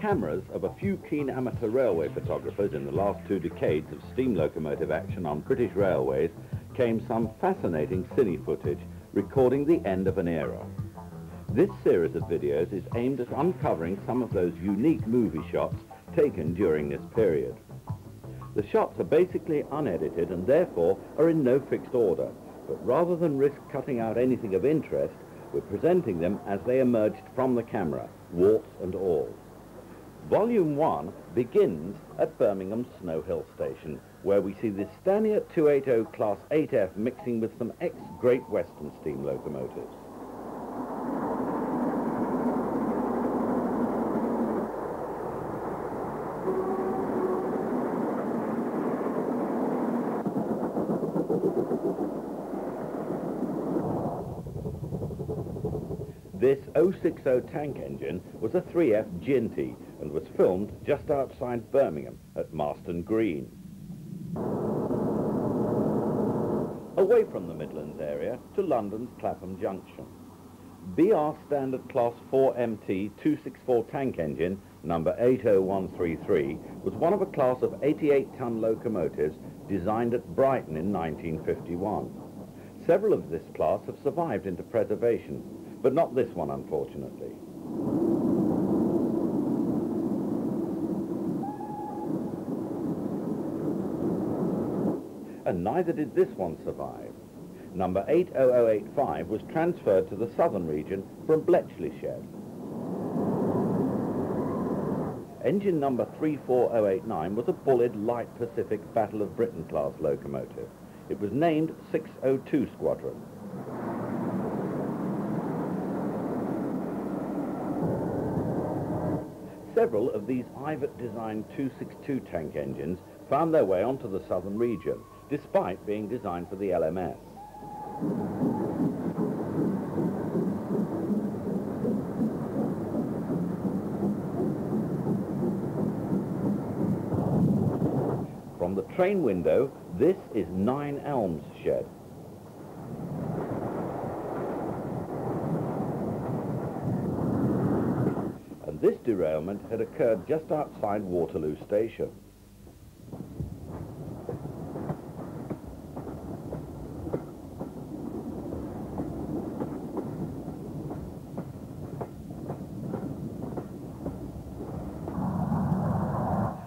cameras of a few keen amateur railway photographers in the last two decades of steam locomotive action on British railways came some fascinating cine footage recording the end of an era. This series of videos is aimed at uncovering some of those unique movie shots taken during this period. The shots are basically unedited and therefore are in no fixed order, but rather than risk cutting out anything of interest, we're presenting them as they emerged from the camera, warts and all. Volume 1 begins at Birmingham Snow Hill Station, where we see the Stanier 280 Class 8F mixing with some ex-Great Western steam locomotives. This 060 tank engine was a 3F Jinty and was filmed just outside Birmingham at Marston Green. Away from the Midlands area to London's Clapham Junction. BR Standard Class 4 MT 264 tank engine number 80133 was one of a class of 88-ton locomotives designed at Brighton in 1951. Several of this class have survived into preservation, but not this one, unfortunately. And neither did this one survive. Number 80085 was transferred to the southern region from Bletchley Shed. Engine number 34089 was a Bulleid Light Pacific Battle of Britain class locomotive. It was named 602 Squadron. Several of these Ivatt-designed 262 tank engines found their way onto the southern region, despite being designed for the LMS. From the train window, this is Nine Elms Shed. This derailment had occurred just outside Waterloo Station.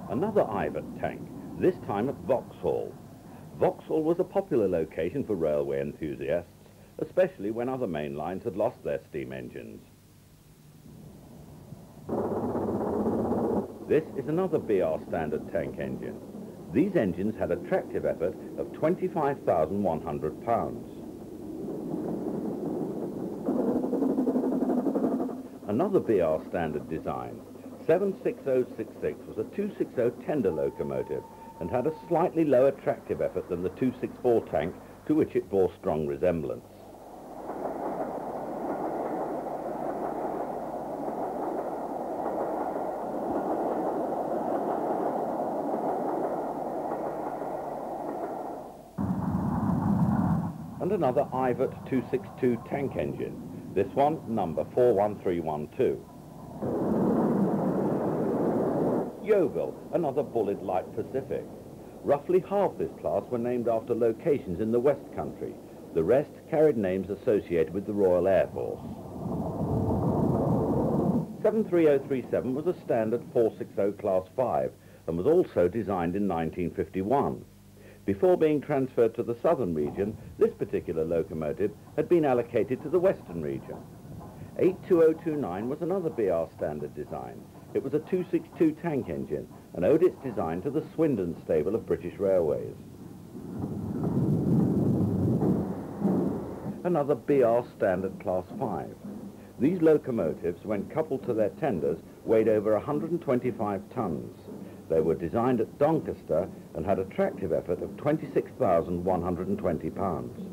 Another Ivatt tank, this time at Vauxhall. Vauxhall was a popular location for railway enthusiasts, especially when other main lines had lost their steam engines. This is another BR standard tank engine. These engines had a tractive effort of 25,100 pounds. Another BR standard design, 76066 was a 260 tender locomotive and had a slightly lower tractive effort than the 264 tank to which it bore strong resemblance. And another Ivatt 262 tank engine, this one number 41312. Yeovil, another Bulleid Light Pacific. Roughly half this class were named after locations in the West Country. The rest carried names associated with the Royal Air Force. 73037 was a standard 460 Class 5 and was also designed in 1951. Before being transferred to the southern region, this particular locomotive had been allocated to the western region. 82029 was another BR standard design. It was a 262 tank engine and owed its design to the Swindon stable of British Railways. Another BR Standard Class 5. These locomotives, when coupled to their tenders, weighed over 125 tons. They were designed at Doncaster and had a tractive effort of 26,120 pounds.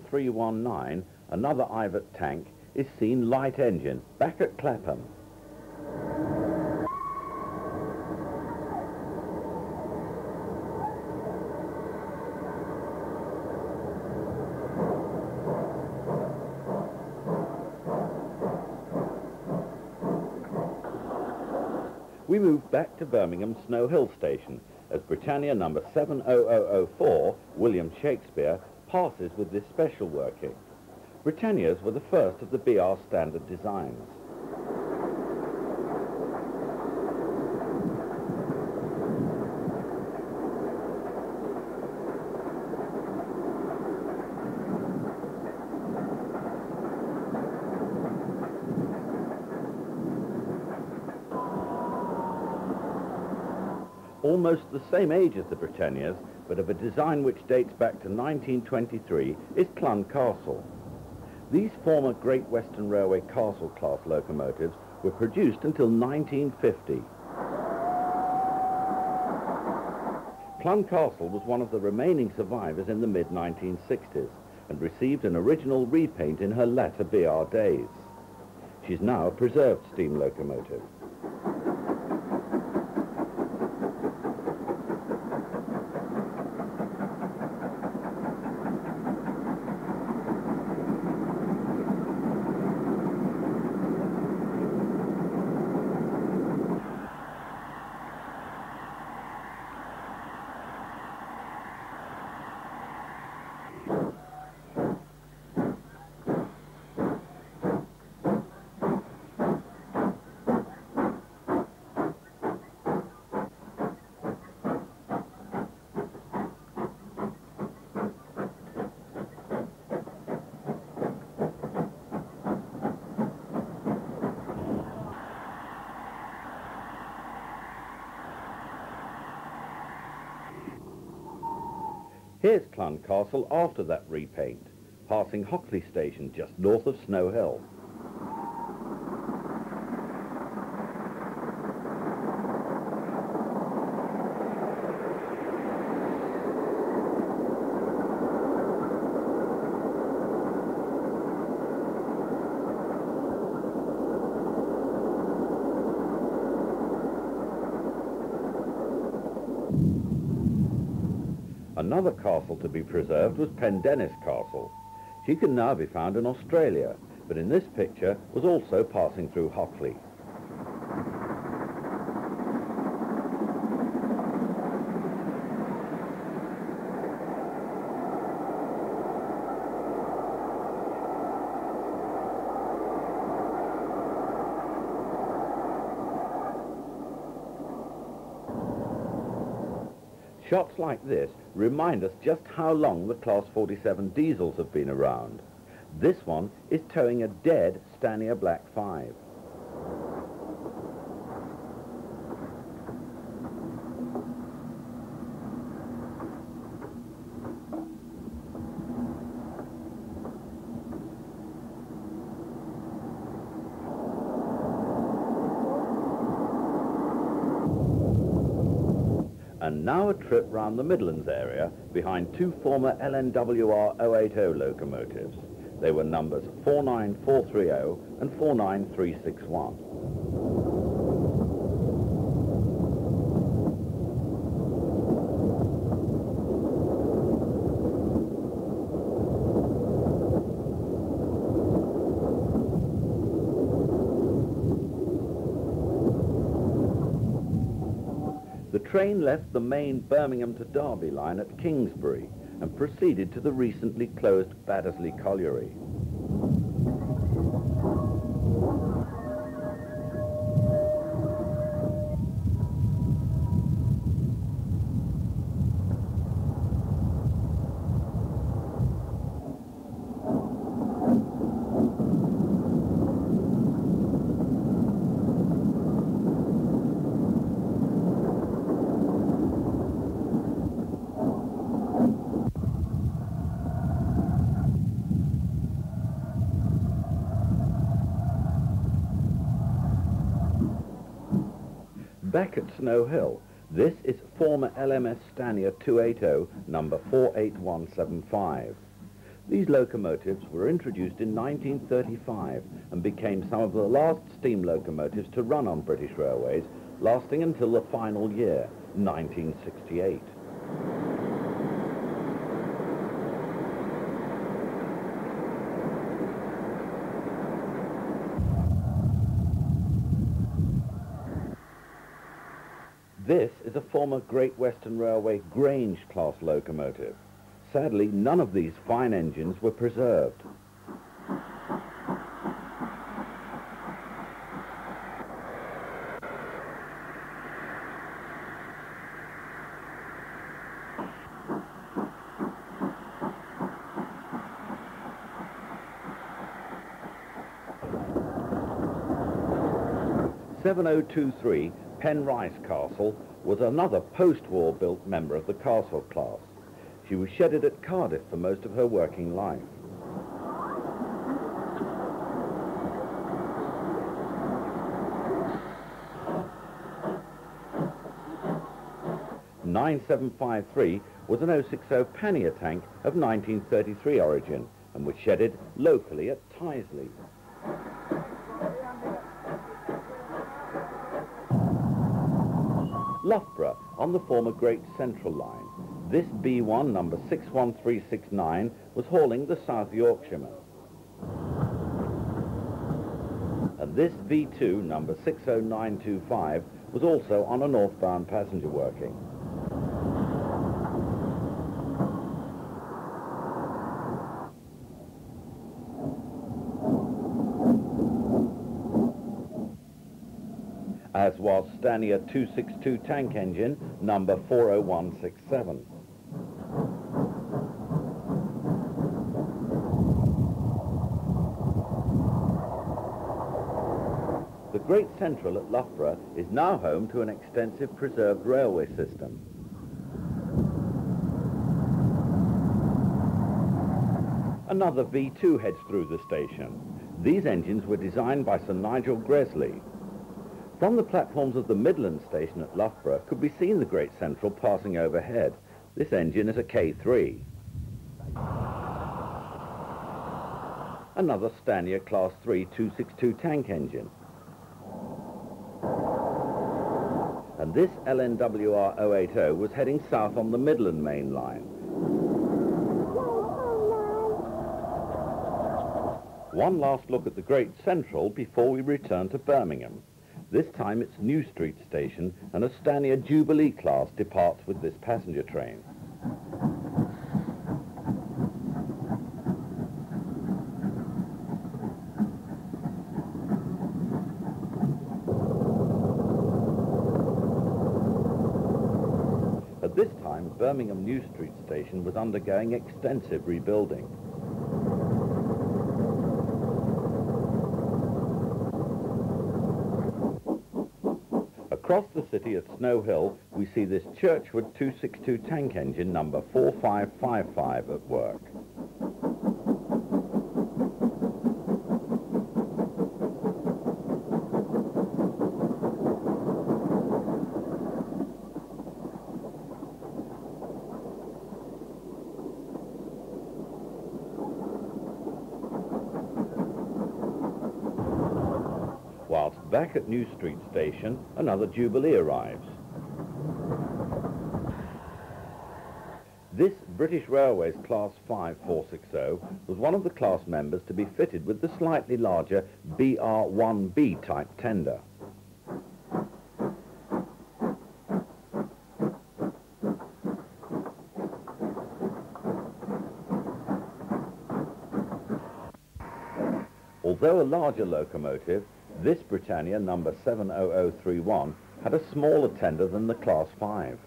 41319, another Ivatt tank, is seen light engine back at Clapham. We move back to Birmingham Snow Hill Station as Britannia number 70004, William Shakespeare, passes with this special working. Britannias were the first of the BR standard designs. Almost the same age as the Britannias, but of a design which dates back to 1923, is Clun Castle. These former Great Western Railway Castle-class locomotives were produced until 1950. Clun Castle was one of the remaining survivors in the mid-1960s and received an original repaint in her latter BR days. She's now a preserved steam locomotive. Here's Clun Castle after that repaint, passing Hockley Station just north of Snow Hill. Another castle to be preserved was Pendennis Castle. She can now be found in Australia, but in this picture was also passing through Hockley. Shots like this remind us just how long the Class 47 diesels have been around. This one is towing a dead Stanier Black 5. and now a trip round the Midlands area behind two former LNWR 080 locomotives. They were numbers 49430 and 49361. Train left the main Birmingham to Derby line at Kingsbury and proceeded to the recently closed Baddesley Colliery. Back at Snow Hill, this is former LMS Stanier 280, number 48175. These locomotives were introduced in 1935 and became some of the last steam locomotives to run on British Railways, lasting until the final year, 1968. This is a former Great Western Railway Grange class locomotive. Sadly, none of these fine engines were preserved. Seven oh two three Penrice Castle was another post-war built member of the Castle class. She was shedded at Cardiff for most of her working life. Nine seven five three was an 060 pannier tank of 1933 origin and was shedded locally at Tyseley. Loughborough on the former Great Central Line. This B1 number 61369 was hauling the South Yorkshireman. And this V2 number 60925 was also on a northbound passenger working. As was Stanier 262 tank engine number 40167. The Great Central at Loughborough is now home to an extensive preserved railway system. Another V2 heads through the station. These engines were designed by Sir Nigel Gresley, from the platforms of the Midland station at Loughborough could be seen the Great Central passing overhead. This engine is a K3. Another Stanier Class 3 262 tank engine. And this LNWR 080 was heading south on the Midland main line. One last look at the Great Central before we return to Birmingham. This time it's New Street Station and a Stanier Jubilee class departs with this passenger train. At this time, Birmingham New Street Station was undergoing extensive rebuilding. Across the city at Snow Hill, we see this Churchward 262 tank engine number 4555 at work. Back at New Street Station, another Jubilee arrives. This British Railways Class 5460 was one of the class members to be fitted with the slightly larger BR1B type tender. Although a larger locomotive, this Britannia, number 70031, had a smaller tender than the Class 5.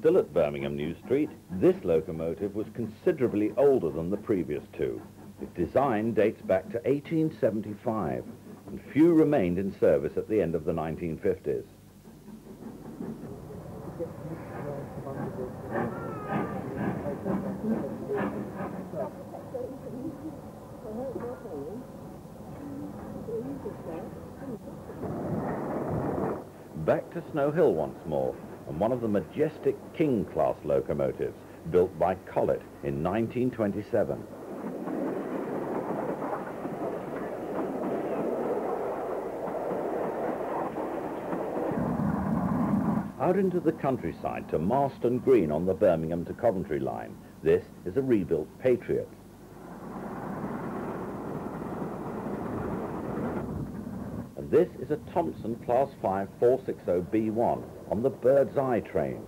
Still at Birmingham New Street, this locomotive was considerably older than the previous two. Its design dates back to 1875, and few remained in service at the end of the 1950s. Back to Snow Hill once more, and one of the majestic King-class locomotives built by Collett in 1927. Out into the countryside to Marston Green on the Birmingham to Coventry line. This is a rebuilt Patriot. And this is a Thompson Class 5 460B1 on the Bird's Eye train.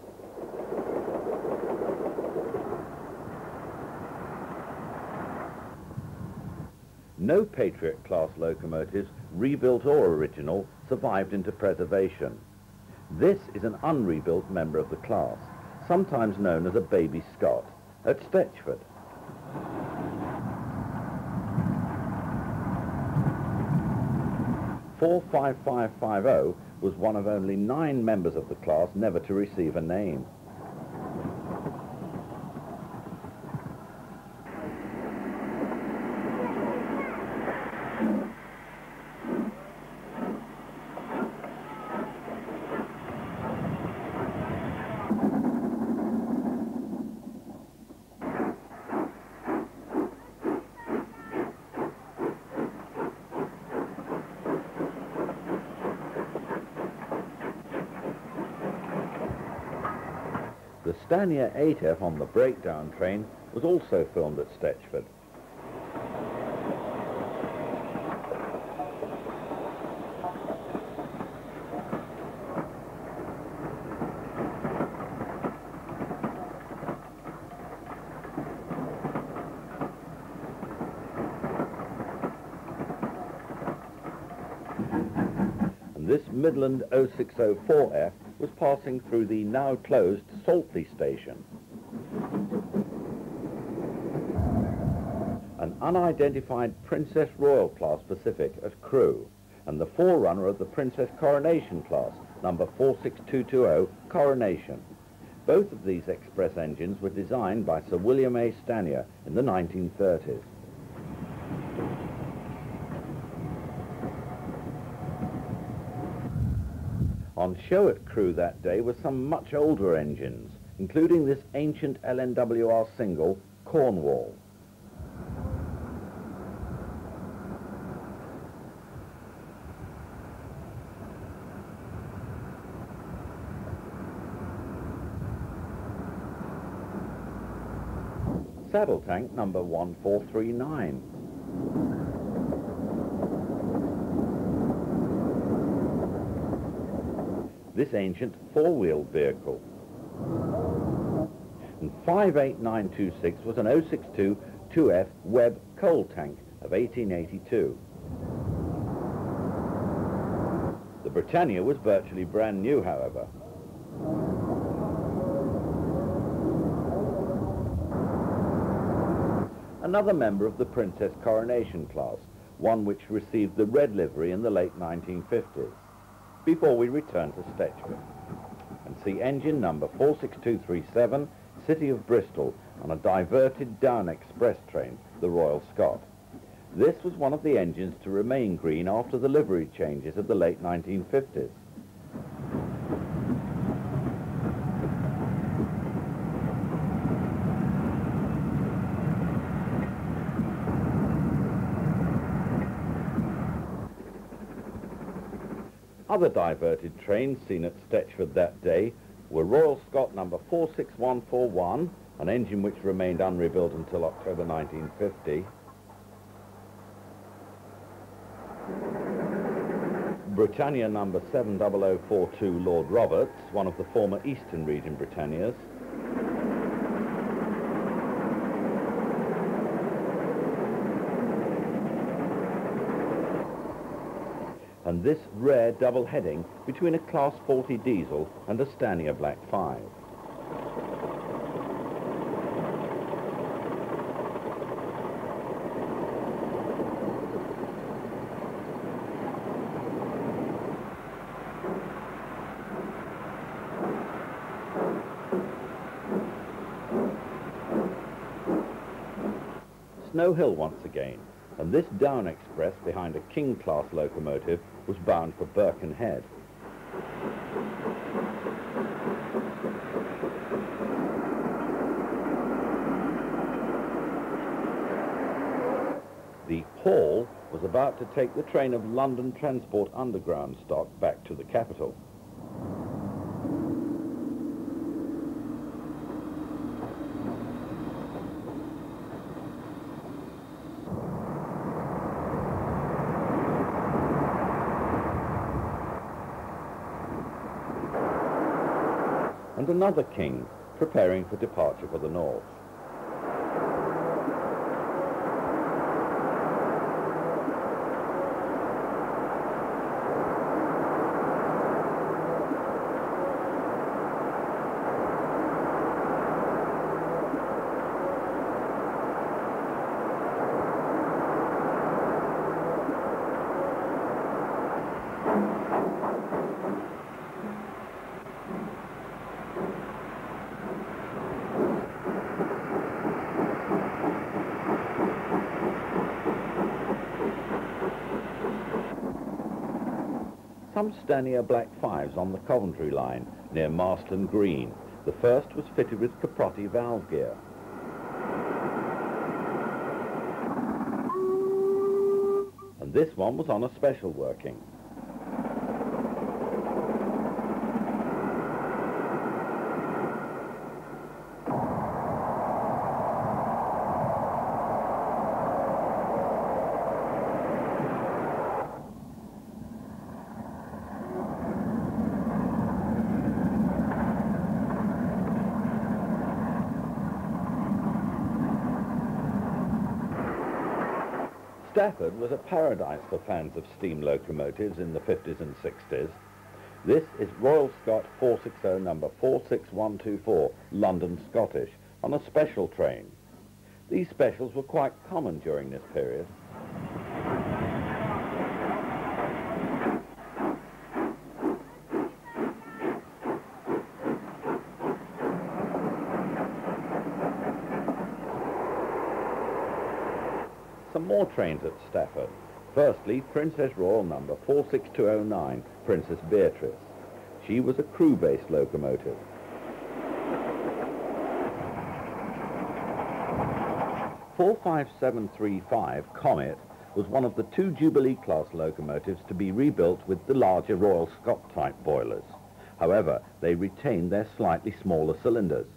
No Patriot class locomotives, rebuilt or original, survived into preservation. This is an unrebuilt member of the class, sometimes known as a baby Scott, at Stetchford. Four five five five zero was one of only nine members of the class never to receive a name. The Stanier 8F on the breakdown train was also filmed at Stetchford. And this Midland 0604F was passing through the now closed Saltley station. An unidentified Princess Royal class Pacific at Crewe and the forerunner of the Princess Coronation class, number 46220 Coronation. Both of these express engines were designed by Sir William A. Stanier in the 1930s. On show at Crewe that day were some much older engines, including this ancient LNWR single, Cornwall. Saddle tank number 1439. This ancient four-wheeled vehicle. And 58926 was an 062 2F Webb coal tank of 1882. The Britannia was virtually brand new, however. Another member of the Princess Coronation class, one which received the red livery in the late 1950s before we return to Stetchford and see engine number 46237, City of Bristol, on a diverted down express train, the Royal Scot. This was one of the engines to remain green after the livery changes of the late 1950s. Other diverted trains seen at Stetchford that day were Royal Scot number 46141, an engine which remained unrebuilt until October 1950. Britannia number 70042 Lord Roberts, one of the former Eastern Region Britannias. And this rare double heading between a Class 40 diesel and a Stanier Black 5. Snow Hill once again, and this down express behind a King-class locomotive was bound for Birkenhead. The Hall was about to take the train of London Transport Underground stock back to the capital. and another king preparing for departure for the north. some Stanier Black Fives on the Coventry line near Marston Green. The first was fitted with Caprotti valve gear. And this one was on a special working. Stafford was a paradise for fans of steam locomotives in the 50s and 60s. This is Royal Scot 460 number 46124, London Scottish, on a special train. These specials were quite common during this period. More trains at Stafford. Firstly, Princess Royal number 46209, Princess Beatrice. She was a Crewe-based locomotive. Four five seven three five Comet was one of the two Jubilee class locomotives to be rebuilt with the larger Royal Scot type boilers. However, they retained their slightly smaller cylinders.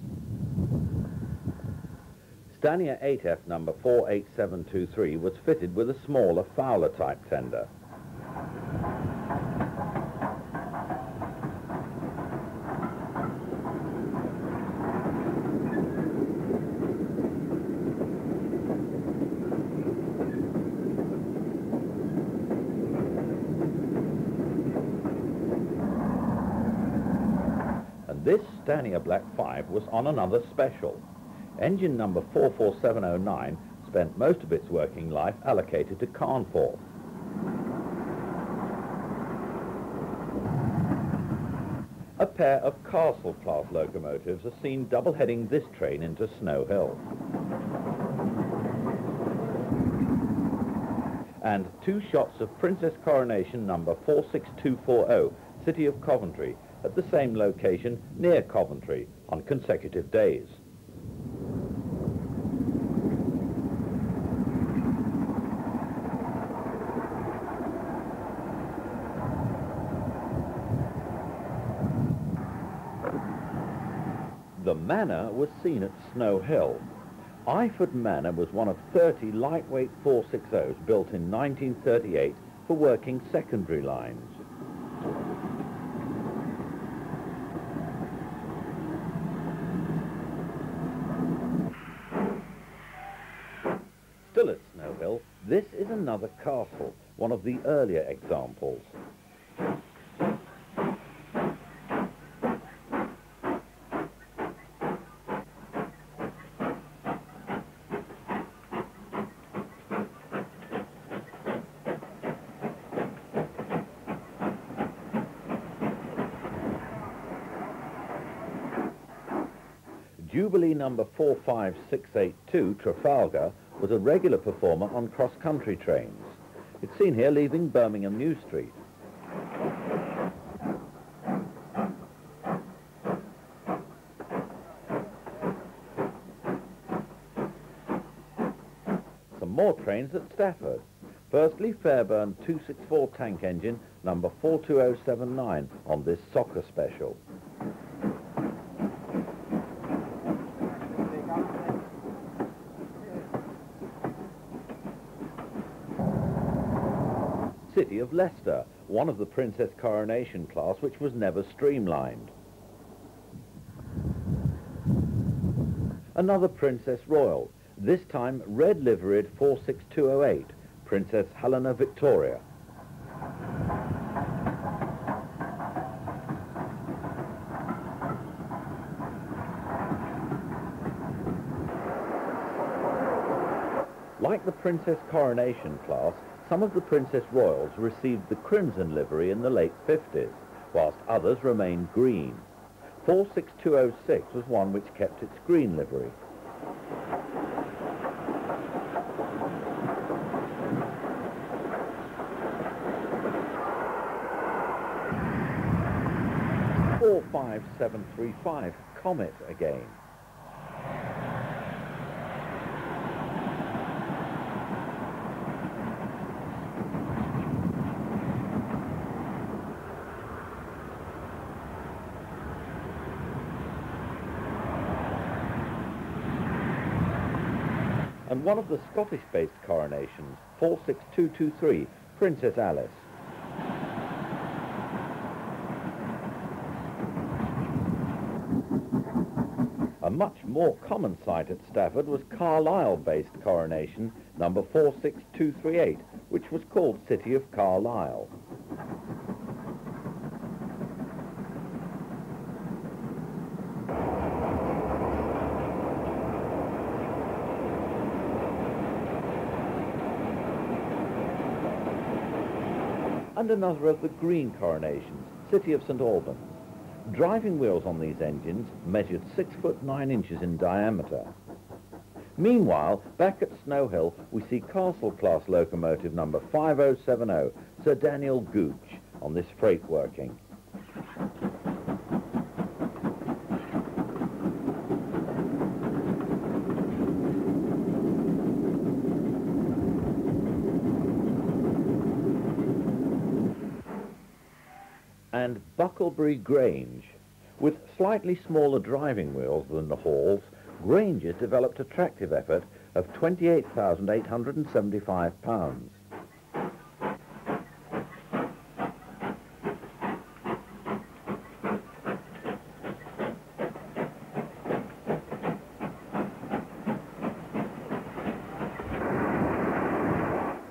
Stanier 8F number 48723 was fitted with a smaller Fowler type tender. And this Stanier Black 5 was on another special. Engine number 44709 spent most of its working life allocated to Carnforth. A pair of Castle-class locomotives are seen double-heading this train into Snow Hill. And two shots of Princess Coronation number 46240, City of Coventry, at the same location near Coventry on consecutive days. The Manor was seen at Snow Hill. Iford Manor was one of 30 lightweight 460s built in 1938 for working secondary lines. Still at Snow Hill, this is another castle, one of the earlier examples. Jubilee number 45682, Trafalgar, was a regular performer on cross-country trains. It's seen here leaving Birmingham New Street. Some more trains at Stafford. Firstly, Fairburn 264 tank engine number 42079 on this soccer special. City of Leicester, one of the Princess Coronation class which was never streamlined. Another Princess Royal, this time red liveried 46208, Princess Helena Victoria. Like the Princess Coronation class, some of the Princess Royals received the crimson livery in the late 50s, whilst others remained green. 46206 was one which kept its green livery. Four five seven three five Comet again. And one of the Scottish-based coronations, 46223, Princess Alice. A much more common sight at Stafford was Carlisle-based coronation number 46238, which was called City of Carlisle. And another of the green coronations, City of St Albans. Driving wheels on these engines measured six foot nine inches in diameter. Meanwhile, back at Snow Hill, we see Castle class locomotive number 5070, Sir Daniel Gooch, on this freight working. and Bucklebury Grange. With slightly smaller driving wheels than the Halls, Granges developed a tractive effort of 28,875 pounds.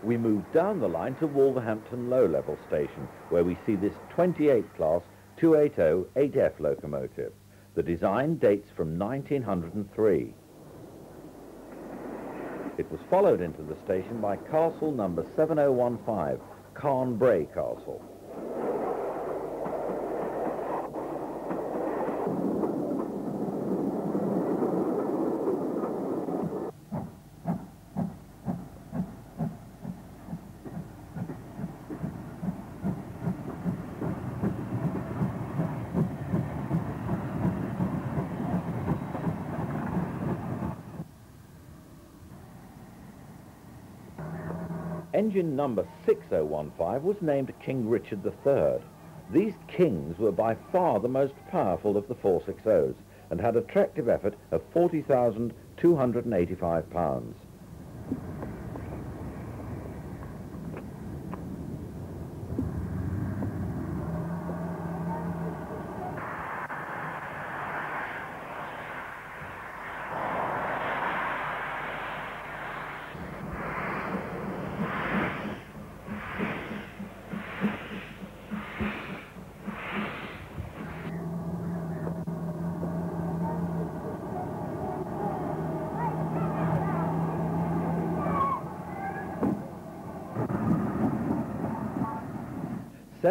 We move down the line to Wolverhampton Low Level Station, where we see this 28 class 280 8F locomotive. The design dates from 1903. It was followed into the station by Castle number 7015, Carn Brea Castle. 6015 was named King Richard III. These kings were by far the most powerful of the 460s and had a tractive effort of 40,285 pounds.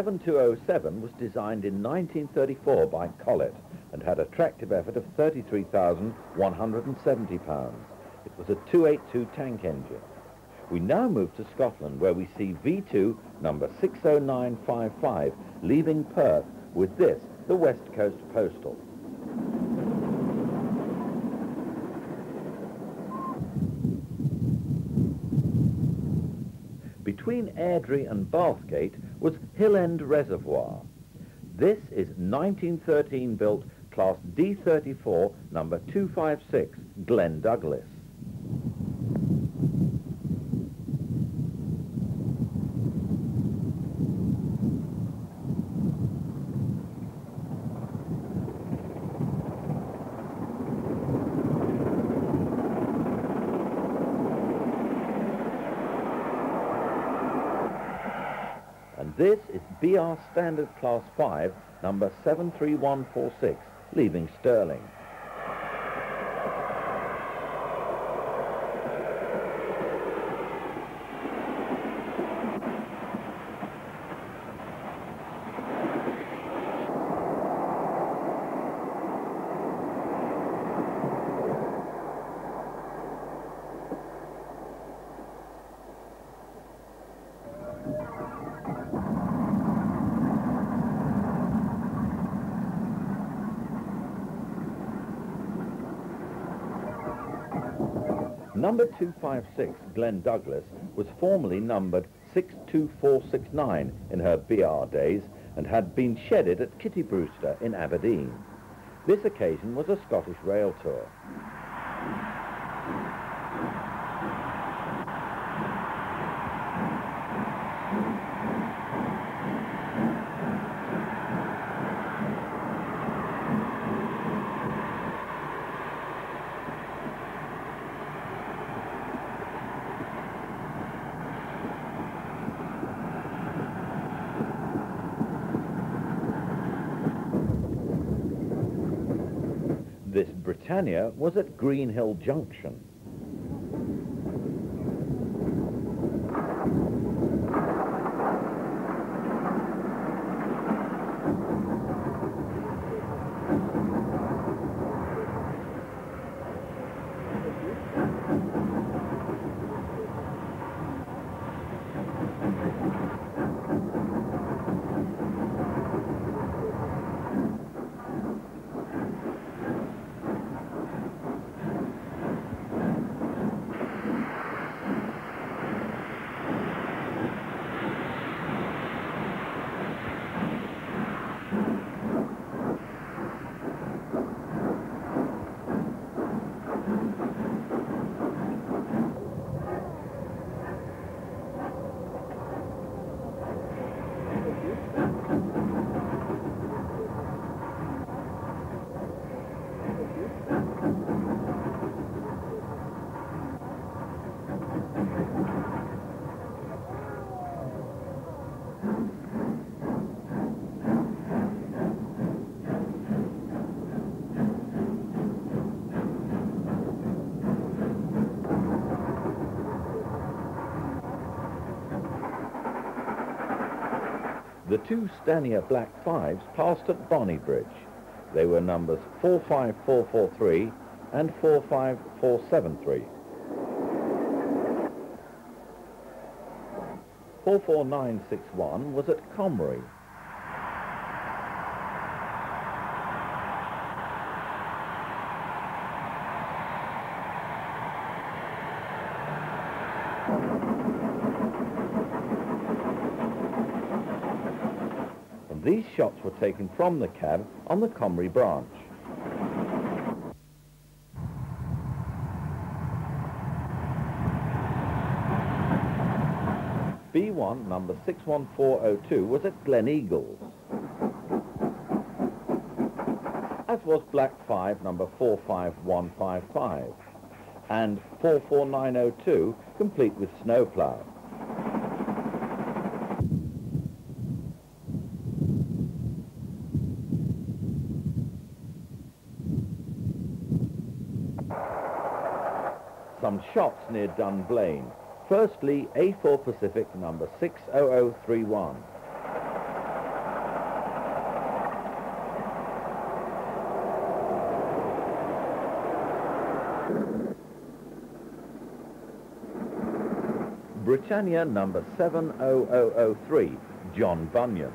7207 was designed in 1934 by Collett and had a tractive effort of 33,170 pounds. It was a 282 tank engine. We now move to Scotland, where we see V2 number 60955 leaving Perth with this, the West Coast Postal. Between Airdrie and Bathgate was Hill End Reservoir. This is 1913 built Class D34 number 256 Glen Douglas. And this is Standard Class 5, number 73146, leaving Stirling. Number 256, Glen Douglas, was formerly numbered 62469 in her BR days and had been shedded at Kittybrewster in Aberdeen. This occasion was a Scottish rail tour. This Was at Greenhill Junction. The two Stanier Black Fives passed at Bonnybridge. They were numbers 45443 and 45473. 44961 was at Comrie. And these shots were taken from the cab on the Comrie branch. B1 number 61402 was at Gleneagles. As was Black 5 number 45155 and 44902 complete with snowplow. some shops near Dunblane. Firstly, A4 Pacific number 60031. Britannia number 70003, John Bunyan.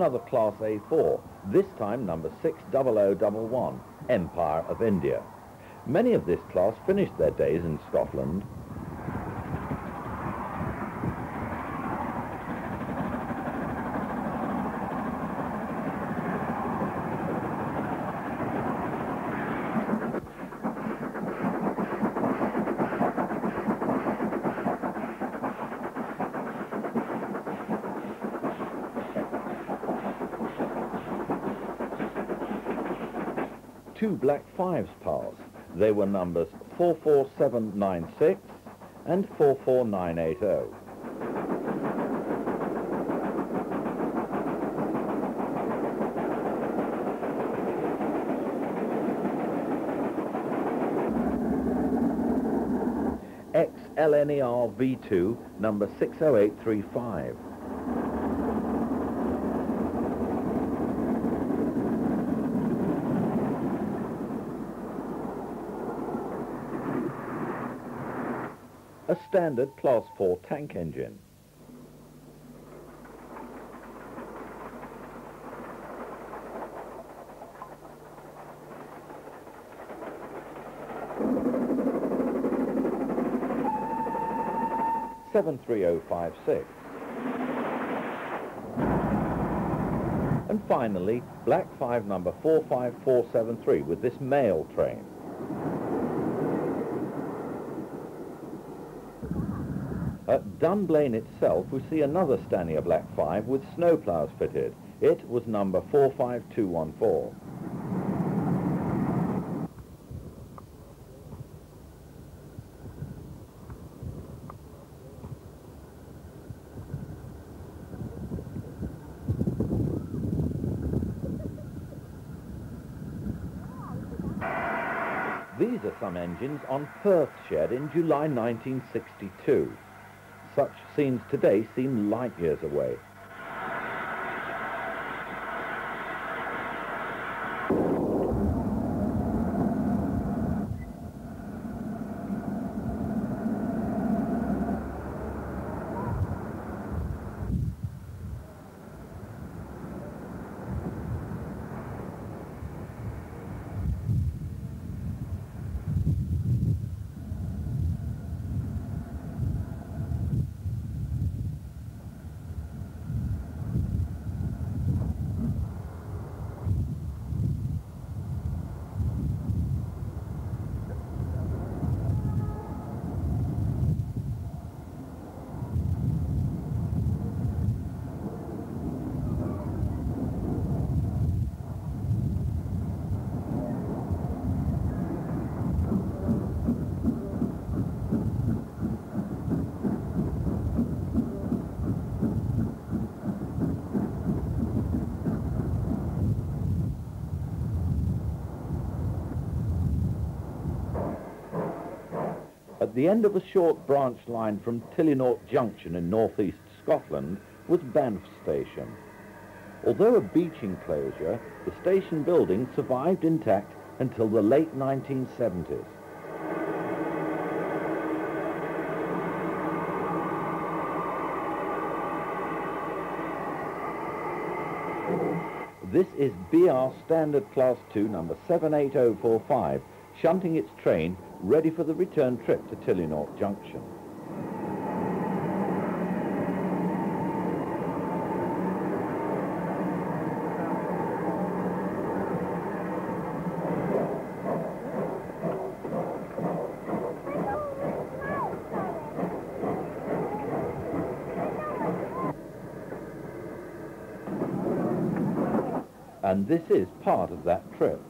Another Class A4, this time number 60011, Empire of India. Many of this class finished their days in Scotland two Black Fives pass. They were numbers 44796 and 44980. ex-LNER V2 number 60835. Standard Class 4 tank engine. Seven three oh five six. And finally, Black 5 number 45473 with this mail train. At Dunblane itself, we see another Stanier Black 5 with snowplows fitted. It was number 45214. These are some engines on Perth Shed in July 1962. Such scenes today seem light years away. The end of a short branch line from Tillynaught Junction in northeast Scotland was Banff Station. Although a Beeching closure, the station building survived intact until the late 1970s. This is BR Standard Class 2 number 78045, shunting its train ready for the return trip to Tillynaught Junction. And this is part of that trip.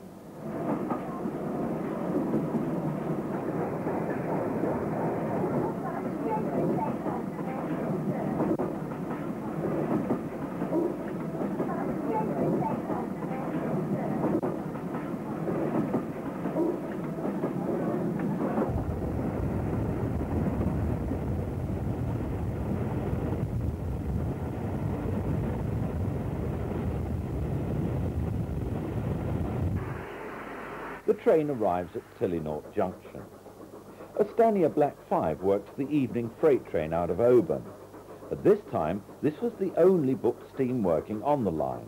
Train arrives at Tillynaught Junction. A Stanier Black 5 works the evening freight train out of Oban. At this time, this was the only booked steam working on the line.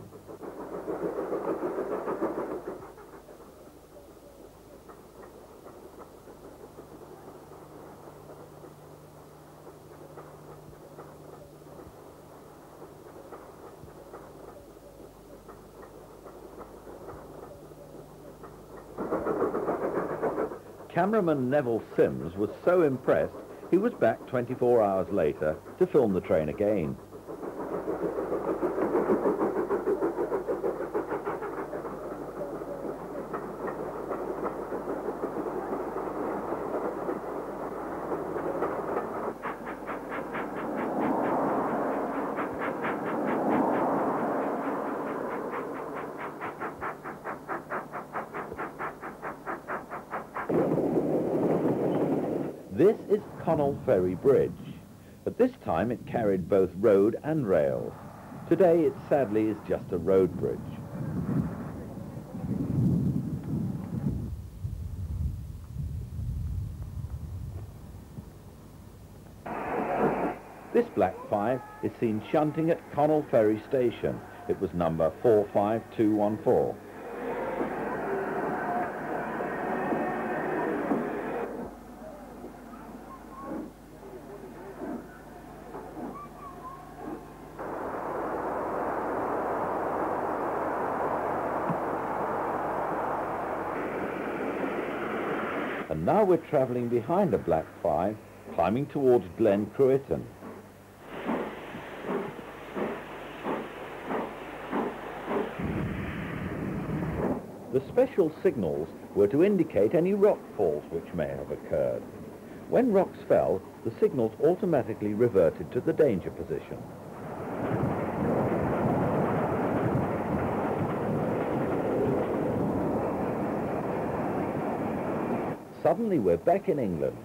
Cameraman Neville Simms was so impressed he was back 24 hours later to film the train again. This is Ferry Bridge. At this time it carried both road and rail. Today it sadly is just a road bridge. This Black 5 is seen shunting at Connel Ferry Station. It was number 45214. And now we're travelling behind a Black 5, climbing towards Glen Cruitten. The special signals were to indicate any rock falls which may have occurred. When rocks fell, the signals automatically reverted to the danger position. Suddenly we're back in England.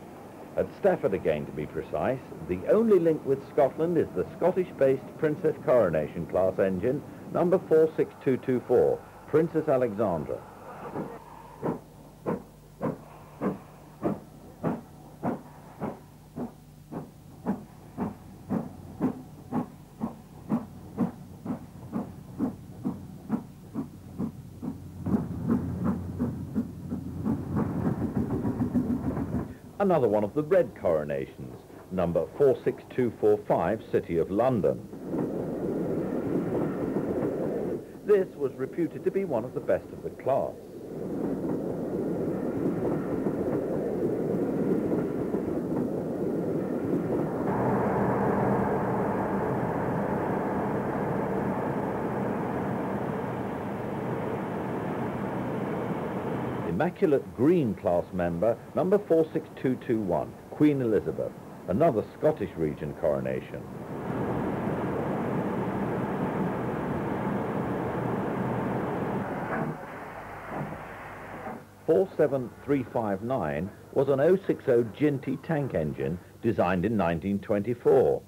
At Stafford again, to be precise. The only link with Scotland is the Scottish-based Princess Coronation class engine, number 46224, Princess Alexandra. Another one of the red coronations, number 46245, City of London. This was reputed to be one of the best of the class. Immaculate Green class member, number 46221, Queen Elizabeth, another Scottish region coronation. Four seven three five nine was an 060 Jinty tank engine designed in 1924.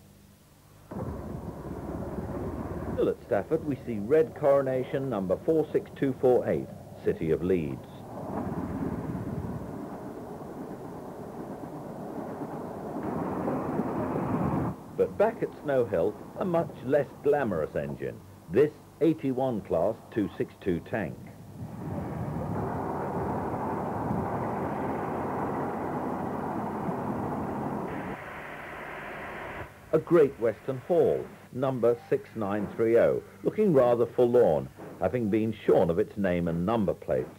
Still at Stafford, we see red coronation number 46248, City of Leeds. But back at Snow Hill, a much less glamorous engine, this 81 class 262 tank. A Great Western Hall, number 6930, looking rather forlorn, having been shorn of its name and number plates.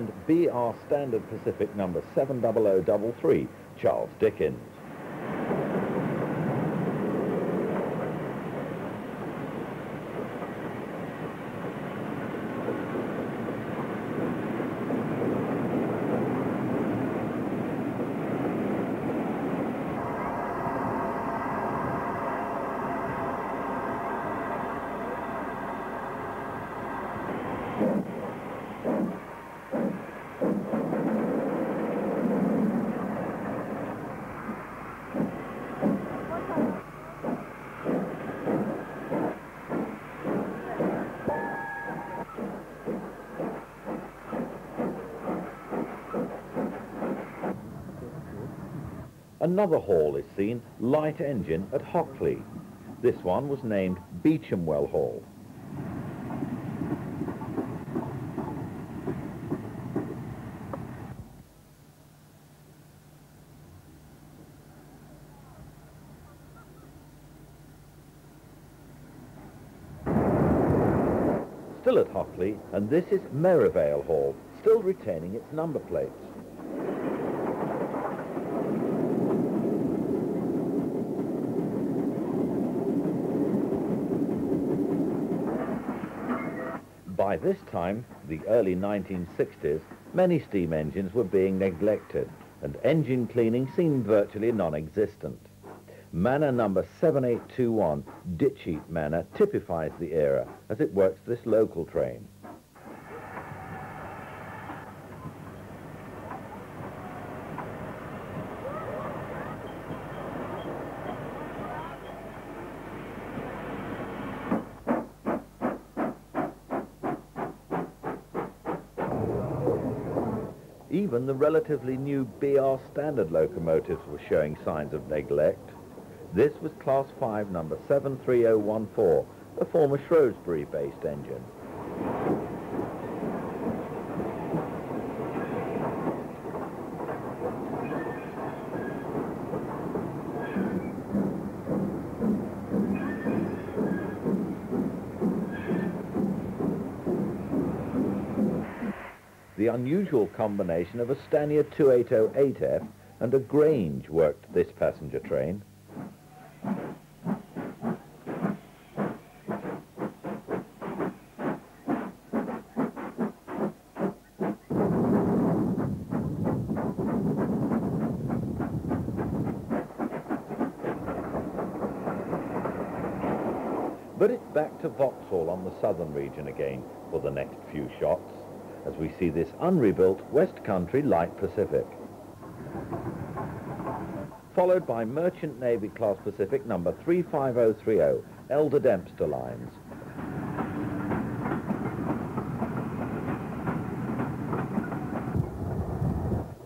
And BR Standard Pacific number 70033, Charles Dickens. Another hall is seen, light engine, at Hockley. This one was named Beechamwell Hall. Still at Hockley, and this is Merevale Hall, still retaining its number plates. By this time, the early 1960s, many steam engines were being neglected and engine cleaning seemed virtually non-existent. Manor number 7821, Ditcheat Manor, typifies the era as it works this local train. Even the relatively new BR standard locomotives were showing signs of neglect. This was Class 5 number 73014, a former Shrewsbury-based engine. Unusual combination of a Stanier 2808F and a Grange worked this passenger train. But it's back to Vauxhall on the southern region again for the next few shots, as we see this unrebuilt West Country Light Pacific. Followed by Merchant Navy Class Pacific number 35030, Elder Dempster Lines.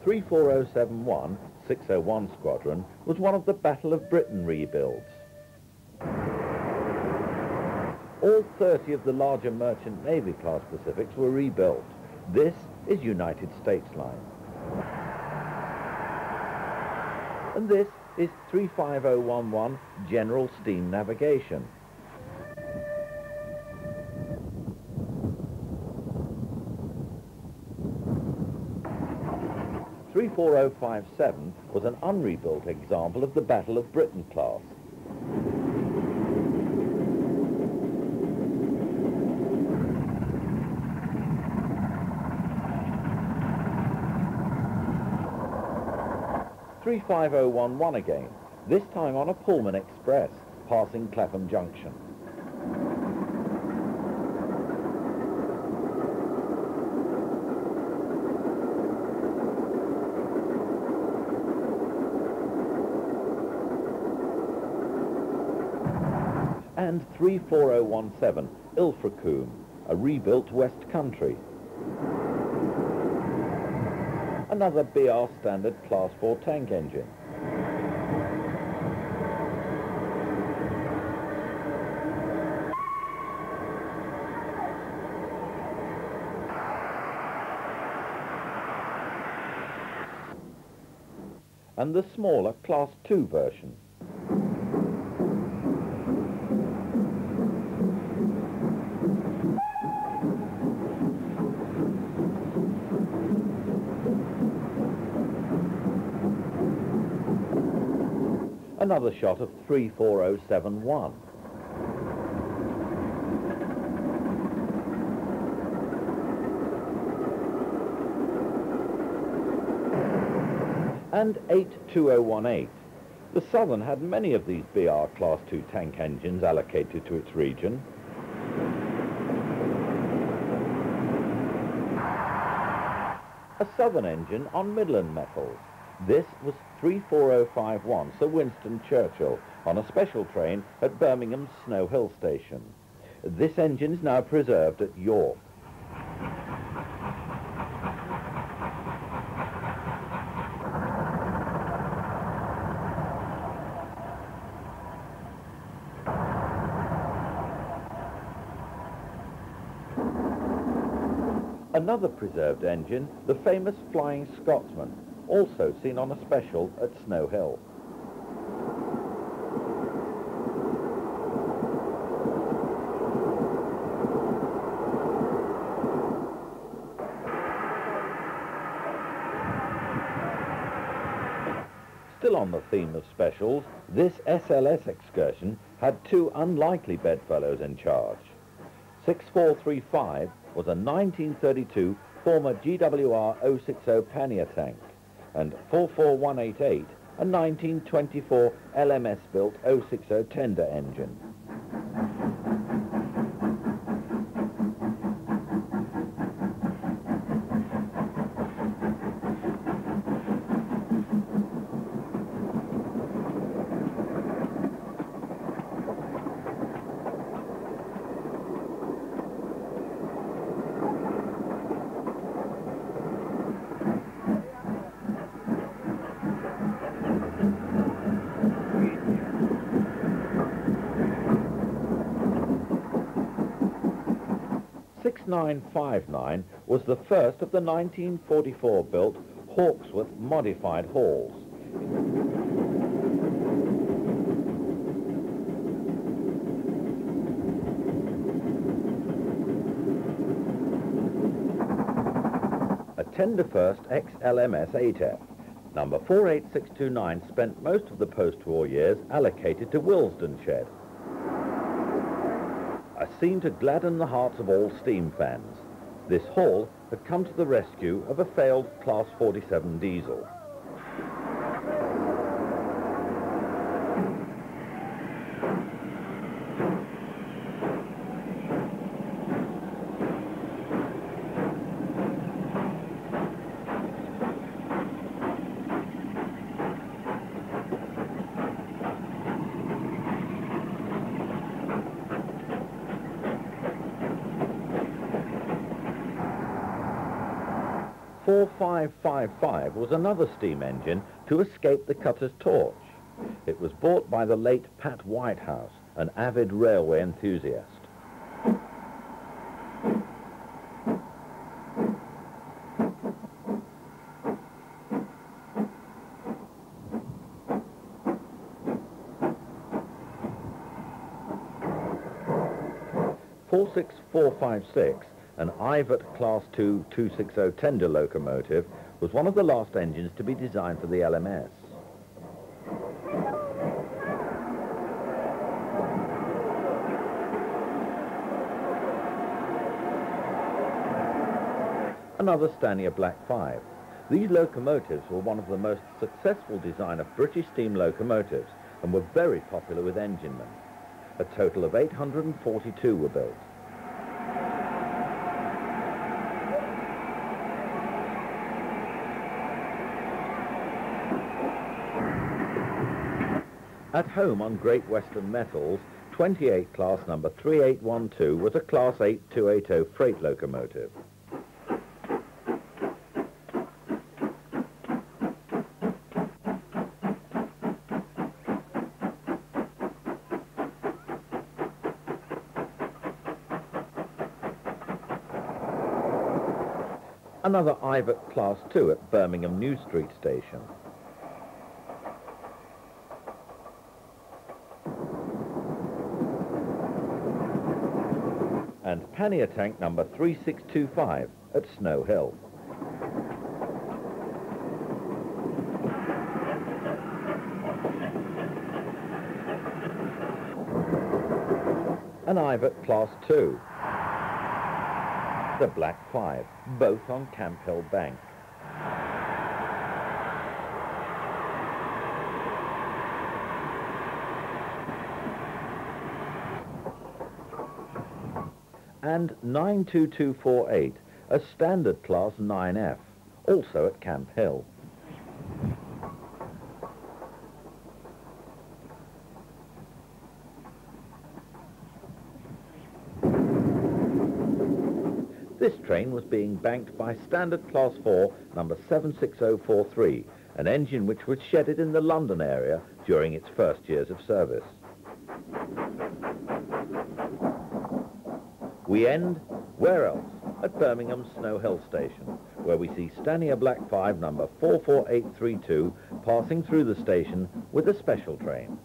Three four oh seven one 601 Squadron was one of the Battle of Britain rebuilds. All 30 of the larger Merchant Navy class Pacifics were rebuilt. This is United States Line. And this is 35011 General Steam Navigation. Three four oh five seven was an unrebuilt example of the Battle of Britain class. Three five oh one one again, this time on a Pullman Express, passing Clapham Junction. and 34017, Ilfracombe, a rebuilt West Country. Another BR standard Class 4 tank engine. And the smaller Class 2 version. Another shot of 34071. And 82018. The Southern had many of these BR Class 2 tank engines allocated to its region. A Southern engine on Midland metals. This was 34051, Sir Winston Churchill, on a special train at Birmingham's Snow Hill Station. This engine is now preserved at York. Another preserved engine, the famous Flying Scotsman, also seen on a special at Snow Hill. Still on the theme of specials, this SLS excursion had two unlikely bedfellows in charge. 6435 was a 1932 former GWR 060 pannier tank, and 44188 a 1924 LMS-built 060 tender engine. Six nine five nine was the first of the 1944 built Hawksworth modified halls. A tender first ex-LMS 8F. Number 48629 spent most of the post-war years allocated to Willesden Shed. Scene to gladden the hearts of all steam fans. This hall had come to the rescue of a failed Class 47 diesel. Four five five five was another steam engine to escape the cutter's torch. It was bought by the late Pat Whitehouse, an avid railway enthusiast. Four six four five six an Ivatt Class 2 260 tender locomotive was one of the last engines to be designed for the LMS. Another Stanier Black 5. These locomotives were one of the most successful design of British steam locomotives and were very popular with enginemen. A total of 842 were built. At home on Great Western Metals, 28 class number 3812 was a Class 8 280 freight locomotive. Another Ivatt Class 2 at Birmingham New Street Station. And pannier tank number 3625 at Snow Hill. An Ivatt Class 2. The Black 5, both on Camp Hill Bank. And 92248, a standard class 9F, also at Camp Hill. This train was being banked by Standard Class 4, number 76043, an engine which was shedded in the London area during its first years of service. We end, where else, at Birmingham Snow Hill Station, where we see Stanier Black 5 number 44832 passing through the station with a special train.